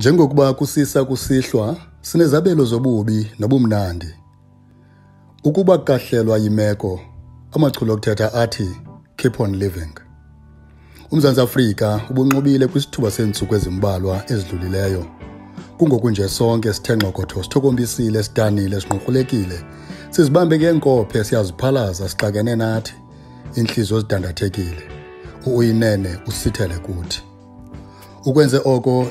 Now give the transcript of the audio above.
Njengokuba kusisa kusihlwa, sinezabelo zobubi nobumnandi. Ukuba kukahlelwa yimeko, amachulo okuthetha athi keep on living. UMzantsi Afrika ubunqobile kwisithuba seentsuku ezimbalwa ezidlulileyo. Kungoku nje sonke sithe nxokotho, sithokombisile, sidanile, sinqurhulekile. Sizibambe ngeenkophe siyaziphalaza sixakene nathi. iintliziyo ezidandathekile uuyinene usithele kuthi ukwenze oko